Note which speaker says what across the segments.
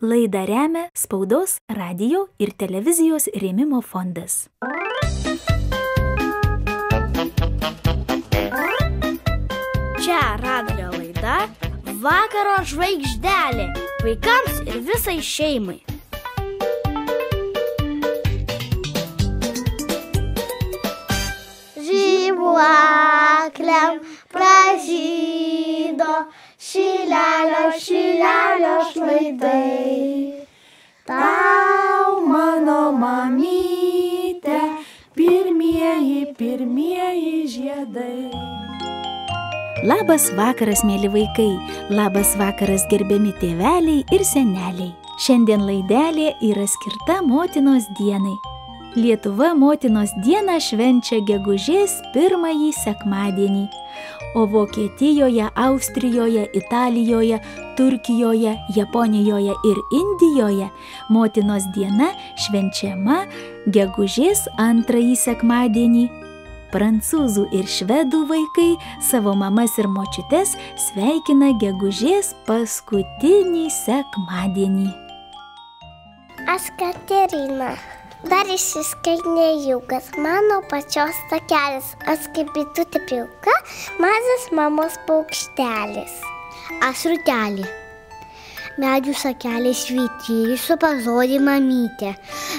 Speaker 1: Laidą remia spaudos, radio ir televizijos rėmimo fondas.
Speaker 2: Čia radio laida Vakaro žvaigždelė vaikams ir visai šeimai.
Speaker 3: Živuokliam šilelio, šilelio šlaitai. Tau mano mamytė, pirmieji, pirmieji žiedai.
Speaker 1: Labas vakaras, mėly vaikai, labas vakaras, gerbiami tėveliai ir seneliai. Šiandien laidelė yra skirta motinos dienai. Lietuva motinos dieną švenčia gegužės pirmąjį sekmadienį, o Vokietijoje, Austrijoje, Italijoje, Turkijoje, Japonijoje ir Indijoje motinos diena švenčiama gegužės antrąjį sekmadienį. Prancūzų ir švedų vaikai savo mamas ir močiutes sveikina gegužės paskutinį sekmadienį.
Speaker 3: Aš Katerina. Dar išsiskaitinėjau, kad mano pačios takelis, aš kaip bitutė pilka, mažas mamos paukštelis.
Speaker 4: Aš rutelė. Medžių sakelė švytyrį su pazodį mamytė.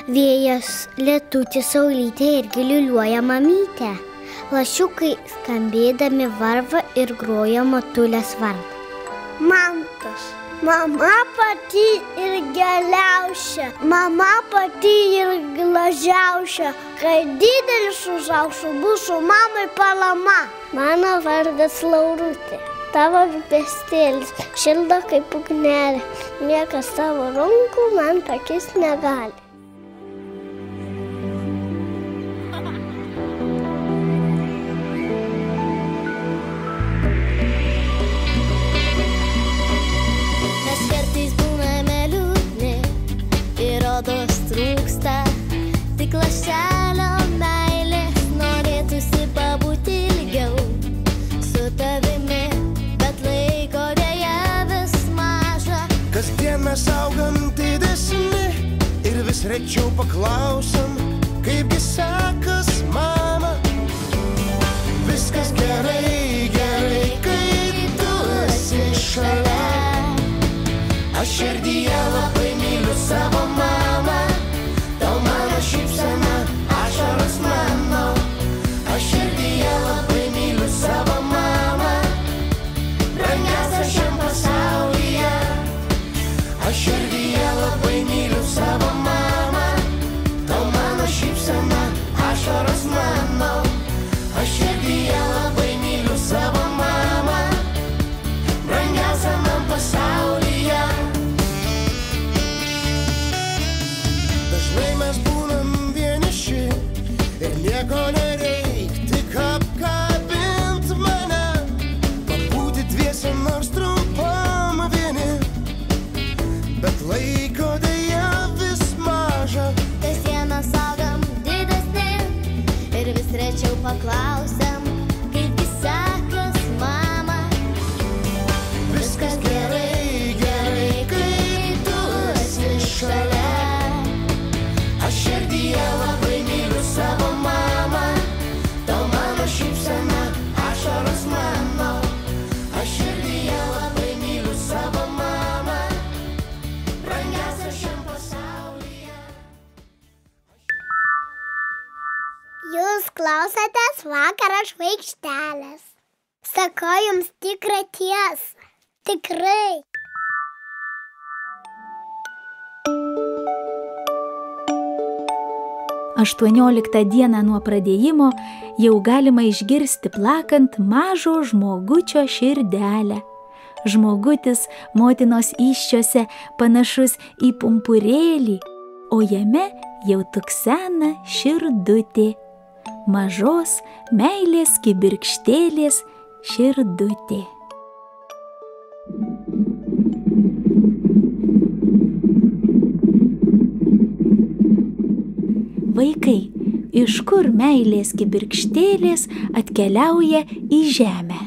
Speaker 4: Vėjas, lietutis, saulytė irgi liuliuoja mamytė. Lašiukai skambėdami varva ir groja matulės vardą.
Speaker 3: Mantas. Mama pati ir geriausia, mama pati ir glažiausia, kai didelis užausiu, būsiu mamai palama.
Speaker 4: Mano vardas Laurutė. Tavo pestėlis šildo kaip ugnelė, niekas tavo rankų man pakis negali.
Speaker 5: Rečiau paklausam, kaipgi sekas mama. Viskas gerai, gerai, kai tu esi šalia. Aš širdyje labai myliu savo mamą,
Speaker 3: vakaro žvaigždelės. Sakau jums tikrą tiesą. Tikrai.
Speaker 1: Aštuonioliktą dieną nuo pradėjimo jau galima išgirsti plakant mažo žmogučio širdelę. Žmogutis motinos iščiose panašus į pumpurėlį, o jame jau tuksena širdutė. Mažos meilės kibirkštėlės širdutė. Vaikai, iš kur meilės kibirkštėlės atkeliauja į žemę?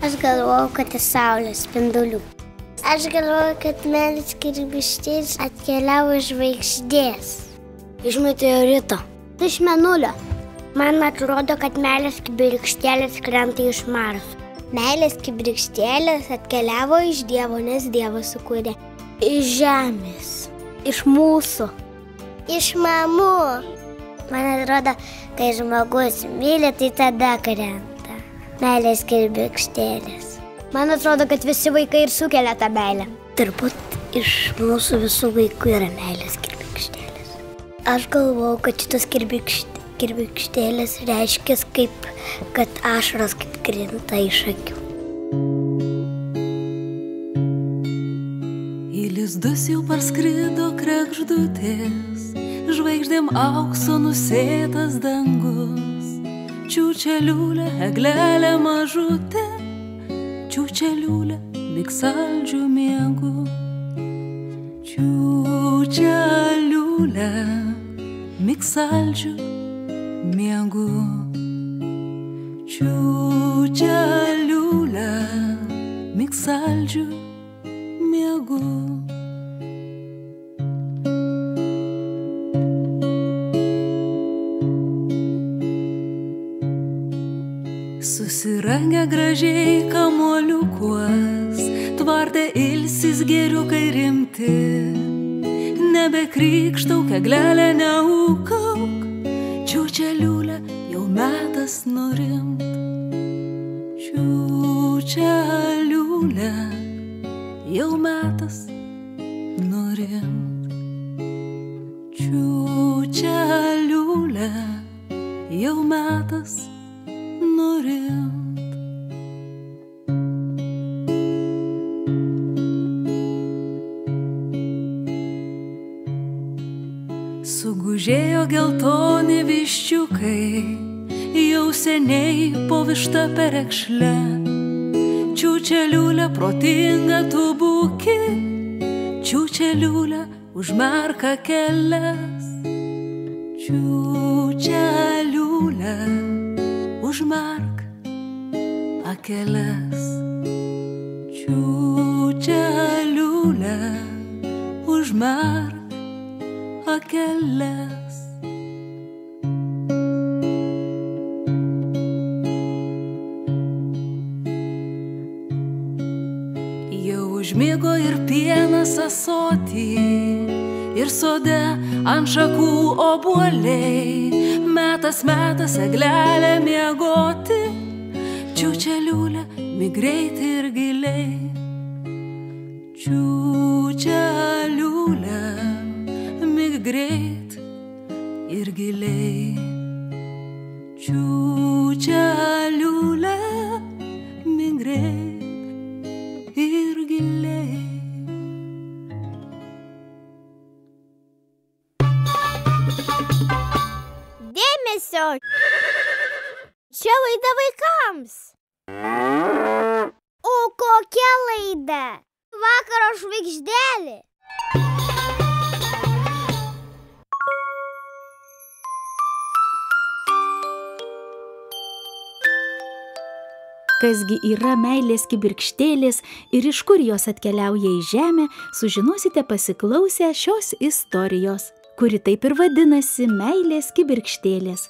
Speaker 3: Aš galvoju, kad iš saulės spindulių. Aš galvoju, kad meilės kirbištis atkeliavo iš žvaigždės.
Speaker 6: Iš meteorito.
Speaker 3: Iš menulio. Man atrodo, kad meilės kibirkštėlės krenta iš Marso. Meilės kibirkštėlės atkeliavo iš Dievo, nes Dievas sukūrė.
Speaker 6: Iš žemės. Iš mūsų.
Speaker 3: Iš mamų. Man atrodo, kai žmogus myli, tai tada krenta. Meilės kibirkštėlės.
Speaker 6: Man atrodo, kad visi vaikai ir sukelia tą meilę.
Speaker 3: Turbūt iš mūsų visų vaikų yra meilės kirbikštėlės. Aš galvau, kad šitas kirbikšt, kirbikštėlės reiškia kaip, kad ašaros kaip krinta iš akių.
Speaker 7: Į lizdus jau parskrido krekždutės, žvaigždėm aukso nusėtas dangus, čiūčeliulė, eglelė mažutė, Chuche lula miksal jumiangu Chucha lula miksal jumiangu Chucha lula miksal jumiangu geriukai rimti. Nebekrykštau, keglelę neūkauk, čiūčeliulė jau metas nurimt. Čiūčeliulė jau metas nurimt. Čiūčeliulė jau metas nurimt. Geltoni viščiukai, jau seniai po vištą perekšlę. Čiūčeliulė protinga tu būki, čiūčeliulė užmerka kelias. Čiūčeliulė užmerk akeles. Čiūčeliulė užmerk akeles. Asotį, ir sode ant šakų obuoliai. Metas, metas eglelė miegoti, čiūčeliulė migreit ir giliai. Čiūčeliulė migreit ir giliai.
Speaker 6: Laida vaikams.
Speaker 3: O kokia laida? Vakaro žvaigždelė.
Speaker 1: Kasgi yra meilės kibirkštėlės ir iš kur jos atkeliauja į žemę, sužinosite pasiklausę šios istorijos, kuri taip ir vadinasi meilės kibirkštėlės.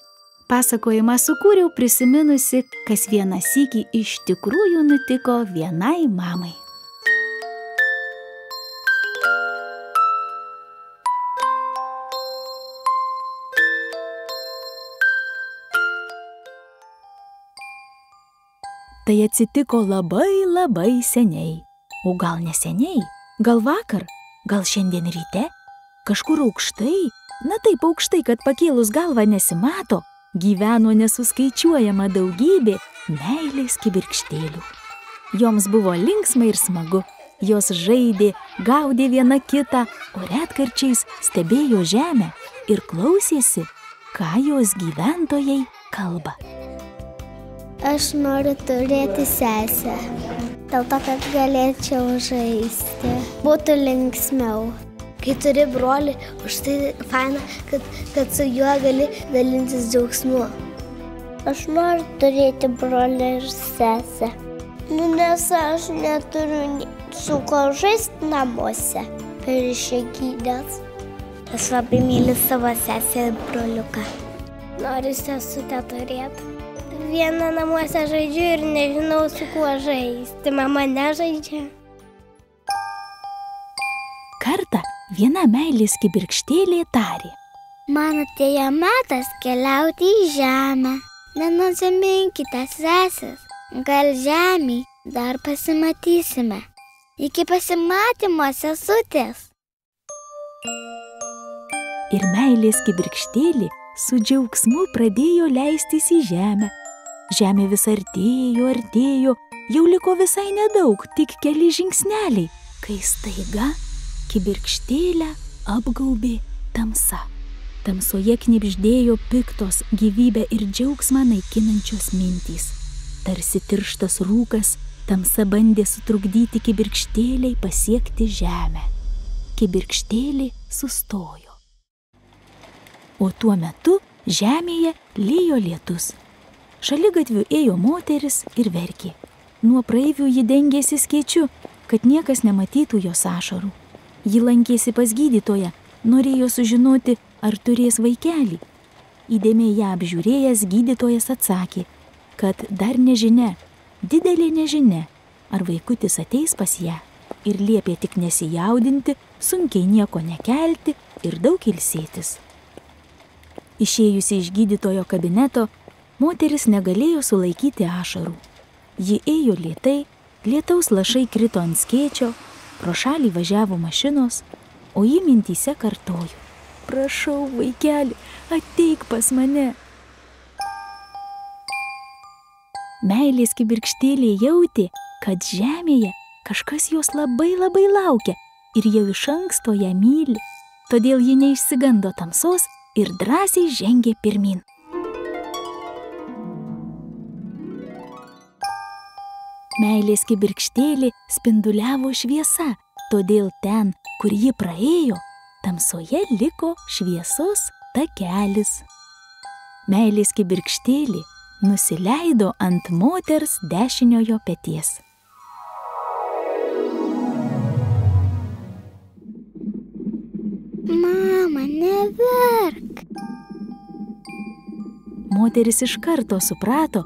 Speaker 1: Pasakojimą sukūriau prisiminusi, kas vieną sykį iš tikrųjų nutiko vienai mamai. Tai atsitiko labai labai seniai. O gal neseniai, gal vakar, gal šiandien ryte, kažkur aukštai, na taip aukštai, kad pakėlus galvą nesimato, gyveno nesuskaičiuojama daugybė meilės kibirkštėlių. Joms buvo linksma ir smagu. Jos žaidė, gaudė viena kitą, o retkarčiais stebėjo žemę ir klausėsi, ką jos gyventojai kalba.
Speaker 3: Aš noriu turėti sesę. Dėl to, kad galėčiau žaisti. Būtų linksmiau.
Speaker 6: Kai turi brolį, už tai faina, kad, kad su juo gali dalintis džiaugsmu.
Speaker 3: Aš noriu turėti brolį ir sesę. Nu, nes aš neturiu su ko žaisti namuose per išėgydės.
Speaker 2: Aš labai myliu savo sesę ir broliuką.
Speaker 3: Noriu sesutę turėti. Vieną namuose žaidžiu ir nežinau su kuo žaisti. Mama nežaidžia.
Speaker 1: Kartą viena meilės kibirkštėlė tarė.
Speaker 2: Man atėjo metas keliauti į žemę. Nenusiminkite, sesės. Gal žemį dar pasimatysime. Iki pasimatymo sesutės.
Speaker 1: Ir meilės kibirkštėlė su džiaugsmu pradėjo leistis į žemę. Žemė vis artėjo, artėjo, jau liko visai nedaug, tik keli žingsneliai, kai staiga kibirkštėlę apgaubė tamsa. Tamsoje knipždėjo piktos gyvybę ir džiaugsmą naikinančios mintys. Tarsi tirštas rūkas, tamsa bandė sutrukdyti kibirkštėliai pasiekti žemę. Kibirkštėlė sustojo. O tuo metu žemėje lyjo lietus. Šalia ėjo moteris ir verkė. Nuo praeivių ji dengėsi skiečiu, kad niekas nematytų jos ašarų. Ji lankėsi pas gydytoją, norėjo sužinoti, ar turės vaikelį. Įdėmiai ją apžiūrėjęs gydytojas atsakė, kad dar nežinia, didelė nežinia, ar vaikutis ateis pas ją ir liepė tik nesijaudinti, sunkiai nieko nekelti ir daug ilsėtis. Išėjusi iš gydytojo kabineto, moteris negalėjo sulaikyti ašarų. Ji ėjo lietai, lietaus lašai krito ant skėčio, pro šalį važiavo mašinos, o ji mintyse kartojo. Prašau, vaikeli, ateik pas mane. Meilės kibirkštėlė jautė, kad žemėje kažkas jos labai labai laukia ir jau iš anksto ją myli. Todėl ji neišsigando tamsos ir drąsiai žengė pirmin. Meilės kibirkštėlė spinduliavo šviesa, todėl ten, kur ji praėjo, tamsoje liko šviesos takelis. Meilės kibirkštėlė nusileido ant moters dešiniojo peties.
Speaker 2: Mama, neverk.
Speaker 1: Moteris iš karto suprato,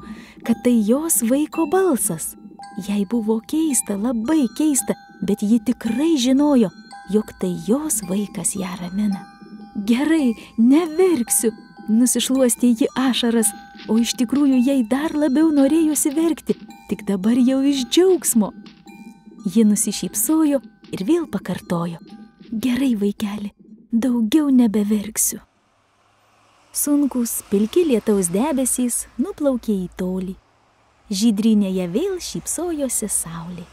Speaker 1: kad tai jos vaiko balsas. Jai buvo keista, labai keista, bet ji tikrai žinojo, jog tai jos vaikas ją ramina. Gerai, neverksiu, nusišluostė ji ašaras, o iš tikrųjų jai dar labiau norėjosi verkti, tik dabar jau iš džiaugsmo. Ji nusišypsojo ir vėl pakartojo. Gerai, vaikeli, daugiau nebeverksiu. Sunkus pilki lietaus debesys nuplaukė į tolį. Žydrinėje vėl šypsojosi saulė.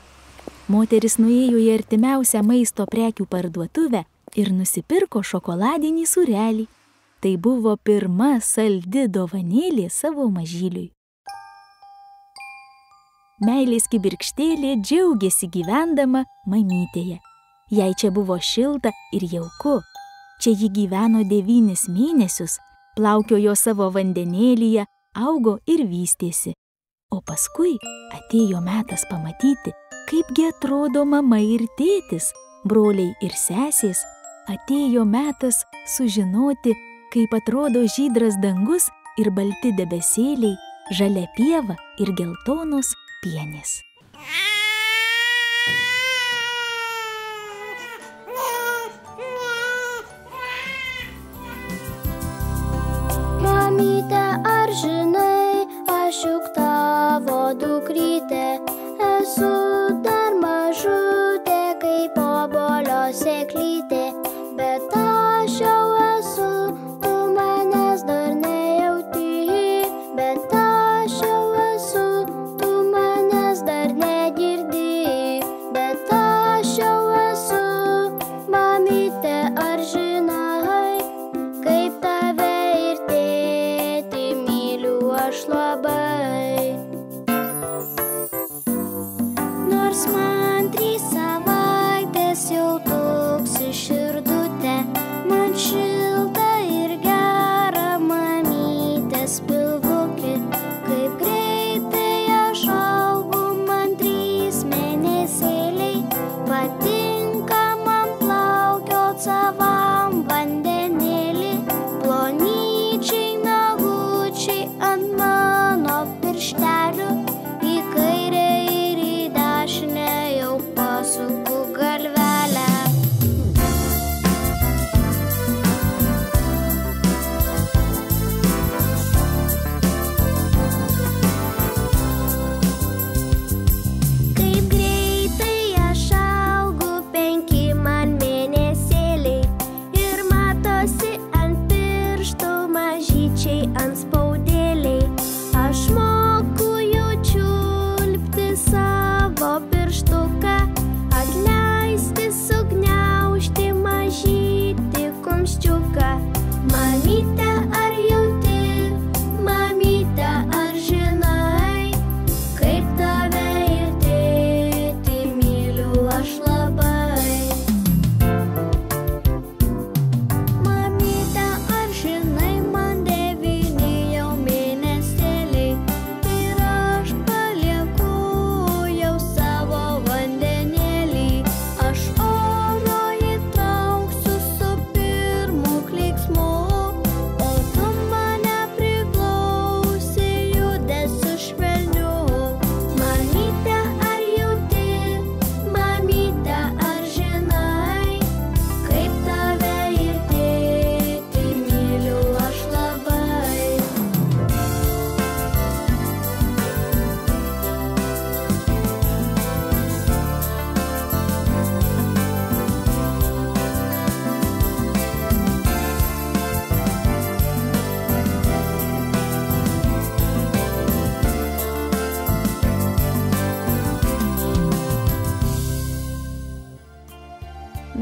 Speaker 1: Moteris nuėjo į artimiausią maisto prekių parduotuvę ir nusipirko šokoladinį surelį. Tai buvo pirma saldi dovanėlė savo mažyliui. Meilės kibirkštėlė džiaugiasi gyvendama mamytėje. Jai čia buvo šilta ir jauku. Čia ji gyveno devynis mėnesius, plaukiojo savo vandenėlyje, augo ir vystėsi. O paskui atėjo metas pamatyti, kaipgi atrodo mama ir tėtis, broliai ir sesės. Atėjo metas sužinoti, kaip atrodo žydras dangus ir balti debesėliai, žalia pieva ir geltonos pienės.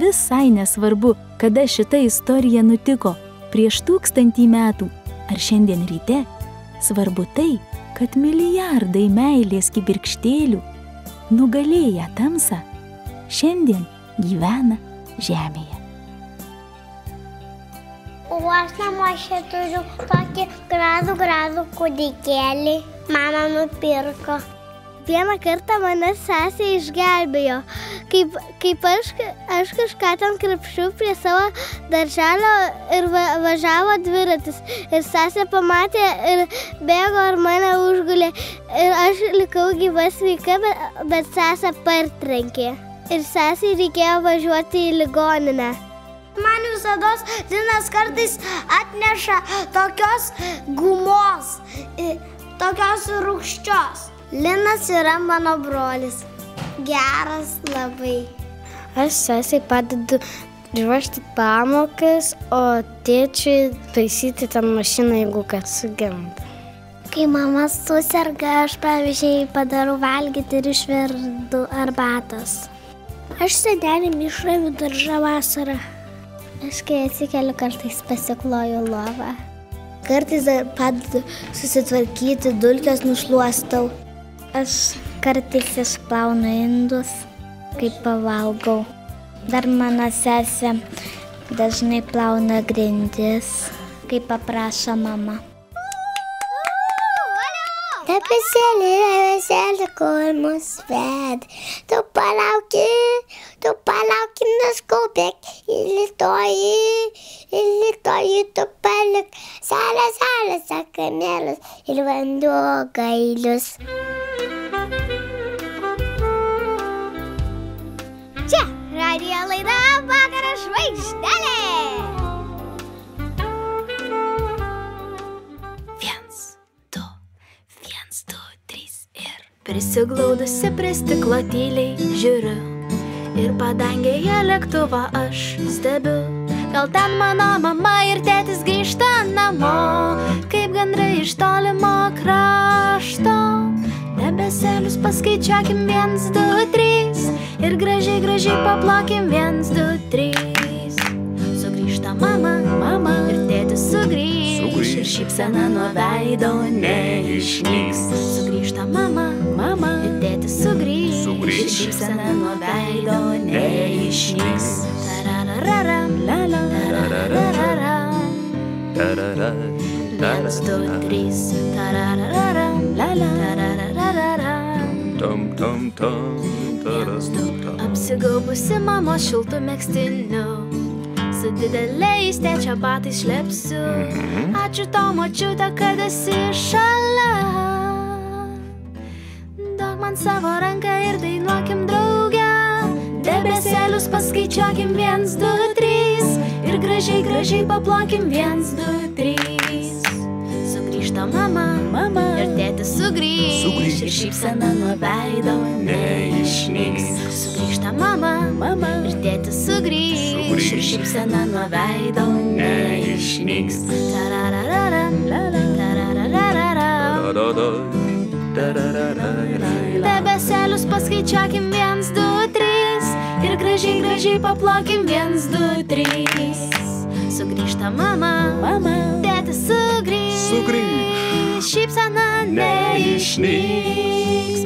Speaker 8: Visai nesvarbu, kada šita istorija nutiko - prieš tūkstantį metų ar šiandien ryte, svarbu tai, kad milijardai meilės kibirkštėlių, nugalėję tamsą, šiandien gyvena Žemėje.
Speaker 3: O aš namuose turiu tokį gražų, gražų kūdikėlį. Mama nupirko. Vieną kartą mane sesė išgelbėjo, kaip, kaip aš, aš kažką ten krepšiu prie savo darželio ir va, važiavo dviratis. Ir sesė pamatė ir bėgo ir mane užgulė. Ir aš likau gyva sveika, bet, bet sesė partrenkė. Ir sesė reikėjo važiuoti į ligoninę. Man visada Linas kartais atneša tokios gumos, tokios rūkščios. Linas yra mano brolis. Geras labai. Aš sesiai padedu ruošti pamokas, o tėčiui taisyti ten mašiną, jeigu kas sugenda. Kai mama susirga, aš pavyzdžiui padarau valgyti ir išverdu arbatos. Aš senelį mišraviu daržą vasarą. Aš kai atsikeliu, kartais pasikloju lovą. Kartais padedu susitvarkyti, dulkės nušluostau. Aš kartais išplaunu indus, kai pavalgau. Dar mano sesė dažnai plauna grindis, kai paprašo mama. Debesėlį, debesėlį, kur mus ved. Tu palauki, tu palauki, neskubėk, įlitoji, įlitoji, tu palik. Salė, salė, sakamėlus ir vanduo gailius. Čia radio laida Vakaro žvaigždelė.
Speaker 8: Viens, du, viens, du, trys ir. Prisiglaudusi prie stiklo tyliai žiūriu. Ir padangėje lėktuvą aš stebiu. Gal ten mano mama ir tėtis grįžta namo, kaip gandrai iš tolimo krašto. Debesėlius paskaičiuokim viens, du, trys. Ir gražiai, gražiai paplokim viens, du, trys. Sugrįžta mama, mama ir tėtis sugrįž.
Speaker 7: Sugrįš.
Speaker 8: Ir šypsena nuo veido neišnyks. Sugrįžta mama, mama ir tėtis sugrįž. Šypsena nuo veido neišnyks. Tararararam, la la tararararam.
Speaker 7: Tarara,
Speaker 8: Viens, du, trys. Tararararam, la la tararararam.
Speaker 7: Tam, tam, tam, taras, tam.
Speaker 8: Apsigaubusi mamo šiltų mėgstinių. Su dideliais tėčio batais šlepsiu. Ačiū to močiutė, kad esi šalia. mėnesėlius paskaičiuokim 1, 2, 3 ir gražiai, gražiai paplokim 1, 2, 3. Sugrįžta mama, mama ir tėtis sugrįž,
Speaker 7: sugrįž.
Speaker 8: ir šypsena nuo veido neišnyks. Sugrįžta mama, mama ir tėtis sugrįž,
Speaker 7: sugrįž.
Speaker 8: ir šypsena nuo veido neišnyks.
Speaker 7: Tarararara, tarararara. Tarararara.
Speaker 8: Debesėlius paskaičiuokim 1, 2, 3 gražiai, gražiai paplokim viens, du, trys. Sugrįžta mama, mama. Tėtis sugrįž.
Speaker 7: Sugrįš.
Speaker 8: Šypsena neišnyks,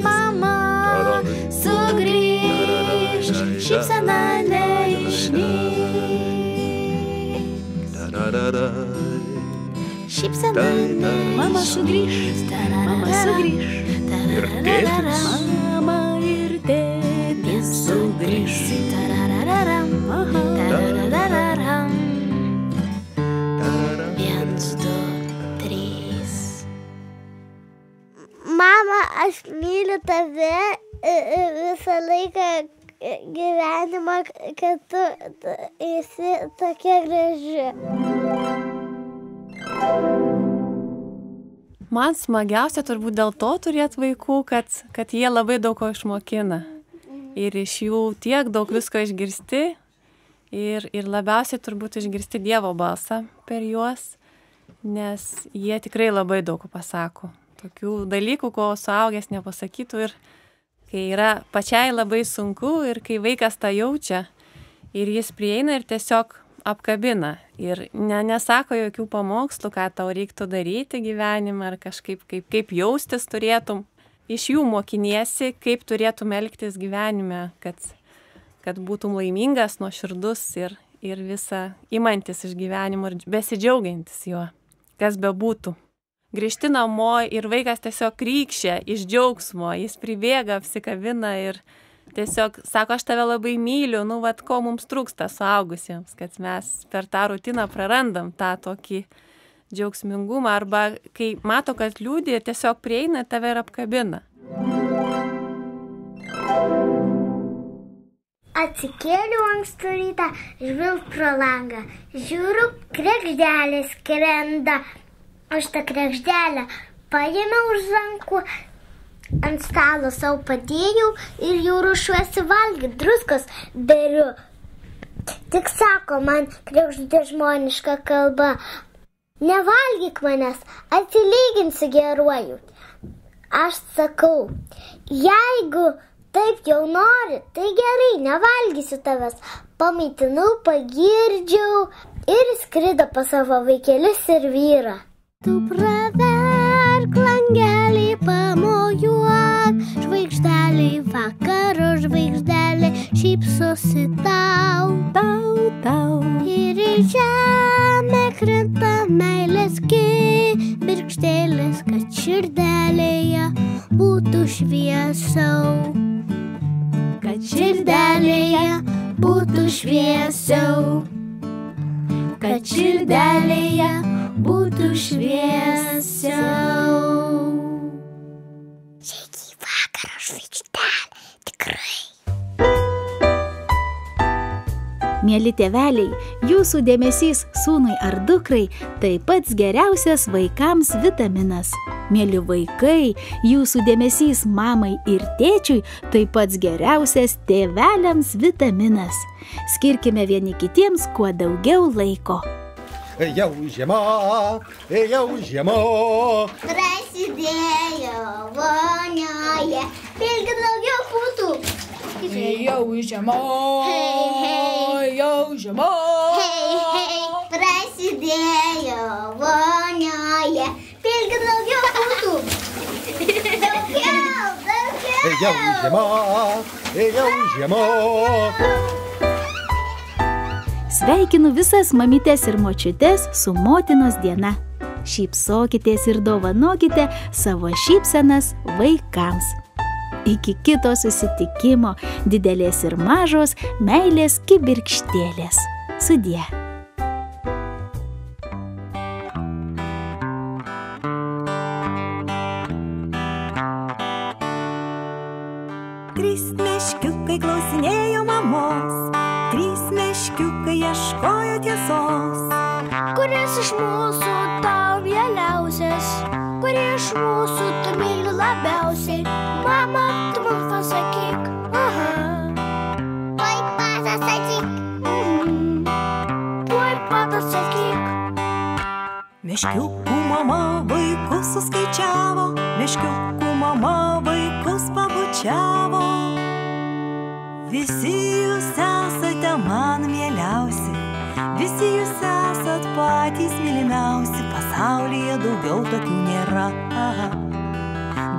Speaker 8: mama. Sugrįž. Šypsena neišnyks.
Speaker 7: Da, da, da, da.
Speaker 8: Šypsena neišnyks. Mama sugrįž. Mama sugrįž.
Speaker 7: Ir tėtis.
Speaker 8: Mama,
Speaker 3: aš myliu tave i- i- visą laiką gyvenimą, kad tu esi tokia graži.
Speaker 9: Man smagiausia turbūt dėl to turėti vaikų, kad, kad jie labai daug ko išmokina. Ir iš jų tiek daug visko išgirsti. Ir, ir labiausiai turbūt išgirsti Dievo balsą per juos, nes jie tikrai labai daug ko pasako. Tokių dalykų, ko suaugęs nepasakytų ir kai yra pačiai labai sunku ir kai vaikas tą jaučia Ir jis prieina ir tiesiog apkabina. Ir ne, nesako jokių pamokslų, ką tau reiktų daryti gyvenime ar kažkaip kaip, kaip jaustis turėtum. Iš jų mokiniesi, kaip turėtum elgtis gyvenime, kad, kad būtum laimingas, nuoširdus ir, ir visą imantis iš gyvenimo ir besidžiaugiantis juo, kas bebūtų. Grįžti namo ir vaikas tiesiog krykščia iš džiaugsmo, jis pribėga, apsikabina ir, tiesiog sako, aš tave labai myliu, nu, vad, ko mums trūksta suaugusiems, kad mes per tą rutiną prarandam tą tokį džiaugsmingumą arba kai mato, kad liūdė, tiesiog prieina tave ir apkabina.
Speaker 3: Atsikėliau ankstų rytą, žvilg pro langą, žiūriu, krekždelė skrenda. Aš tą krekždelę paėmiau už rankų, ant stalo savo padėjau ir jau ruošiuosi valgyti, druskos beriu. Tik sako man krekždė žmoniška kalba, nevalgyk manęs, atsilyginsi geruoju. Aš sakau, jeigu taip jau nori, tai gerai, nevalgysiu tavęs. Pamaitinau, pagirdžiau ir skrido pas savo vaikelius ir vyrą. Tu praverk langelį, pamojuok, žvaigždelį vakaro žvaigždelė, šypsosi tau,
Speaker 1: Tau, tau.
Speaker 3: ir į žemę krenta meilės kibirkštėlės, kad širdelėje būtų šviesiau. Širdelėje būtų šviesiau. Kad širdelėje būtų šviesiau. Sveiki, vakaro žvaigždelė,
Speaker 1: Mėly tėveliai, jūsų dėmesys sūnui ar dukrai tai pats geriausias vaikams vitaminas. Mėly vaikai, jūsų dėmesys mamai ir tėčiui tai pats geriausias tėveliams vitaminas. Skirkime vieni kitiems kuo daugiau laiko.
Speaker 10: Jau žiema, jau žiema.
Speaker 3: Prasidėjo vonioje, pilgi daugiau putų.
Speaker 2: Jau žiema,
Speaker 3: Hei, hei.
Speaker 2: Jau žiema.
Speaker 3: Hei, hei, prasidėjo vonioje, pilgi daugiau putų. Daugiau, daugiau.
Speaker 10: Jau žiema, jau žiema.
Speaker 1: Sveikinu visas mamytes ir močiutes su motinos diena. Šypsokitės ir dovanokite savo šypsenas vaikams. Iki kito susitikimo didelės ir mažos meilės kibirkštėlės. Sudie.
Speaker 7: Trys meškiukai klausinėjo mamos, trys meškiukai ieškojo tiesos.
Speaker 3: Kuris iš mūsų tau mieliausias, kurį iš mūsų tu myli labiausiai,
Speaker 7: Meškiukų mama vaikus suskaičiavo, meškiukų mama vaikus pabučiavo. Visi jūs esate man mieliausi, visi jūs esat patys mylimiausi, pasaulyje daugiau tokių nėra. Aha.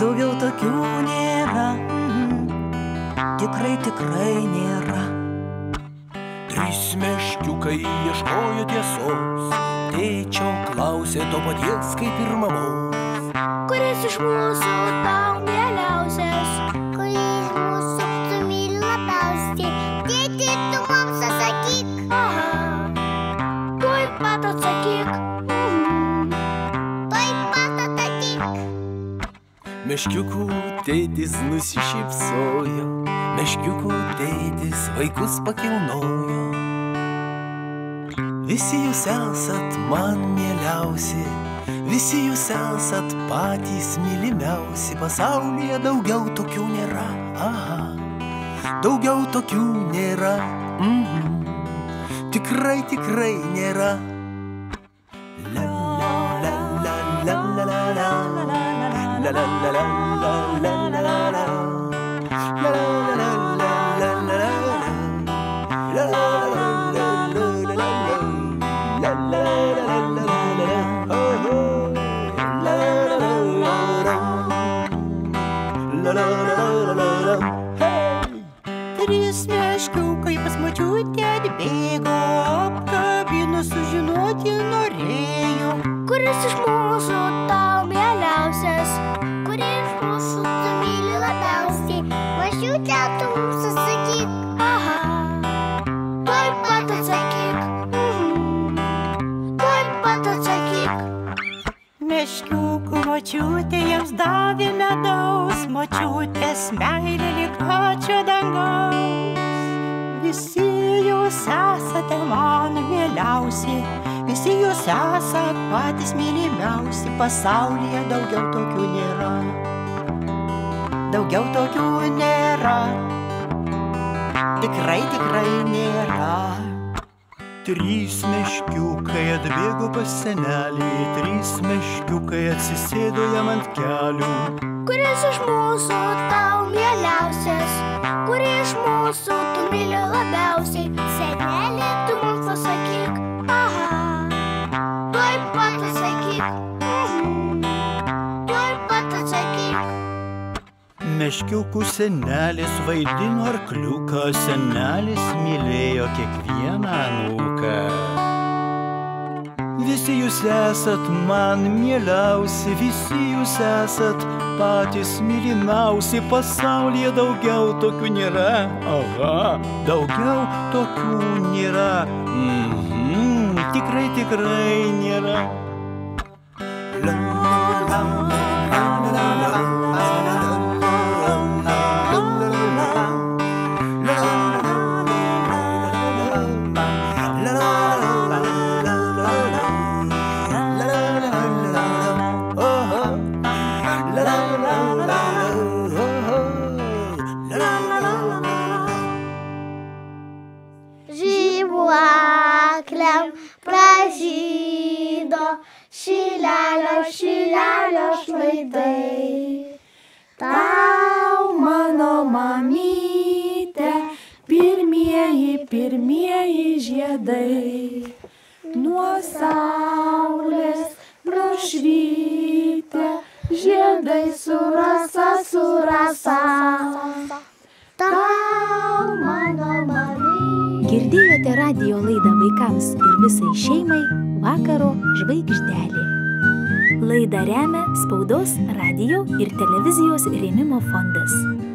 Speaker 7: Daugiau tokių nėra. Mhm. Tikrai, tikrai nėra.
Speaker 11: Trys meškiukai ieškojo tiesos, tėčio klausė to paties kaip ir mamos.
Speaker 3: Kuris iš mūsų tau mieliausias, kurį iš mūsų tu myli labiausiai, tėti tu mums atsakyk. Aha. Tuoj pat atsakyk. Mhm. Tuoj pat atsakyk.
Speaker 11: Meškiukų tėtis nusišypsojo, meškiukų tėtis vaikus pakilnojo. Visi jūs esat man mieliausi, visi jūs esat patys mylimiausi, pasaulyje daugiau tokių nėra. Aha, daugiau tokių nėra. Mhm. Tikrai, tikrai nėra.
Speaker 12: Trys meškiukai pas močiutę atbėgo, apkabino sužinoti norėjo.
Speaker 2: Kuris iš mūsų tau
Speaker 12: močiutė jiems davė medaus, močiutės meilė lyg pačio dangaus. Visi jūs esate mano mieliausi, visi jūs esate patys mylimiausi, pasaulyje daugiau tokių nėra. Daugiau tokių nėra. Tikrai, tikrai nėra.
Speaker 13: Trys meškiukai atbėgo pas senelį, trys meškiukai atsisėdo jam ant kelių.
Speaker 2: Kuris iš mūsų tau mieliausias? Kuris iš mūsų tu myli labiausiai?
Speaker 13: Meškiukų senelis vaidino arkliuką, senelis mylėjo kiekvieną anūką. Visi jūs esat man mieliausi, visi jūs esat patys mylimiausi, pasaulyje daugiau tokių nėra. Aha, daugiau tokių nėra. Mhm, tikrai, tikrai nėra.
Speaker 1: Remia Spaudos, radio ir televizijos rėmimo fondas.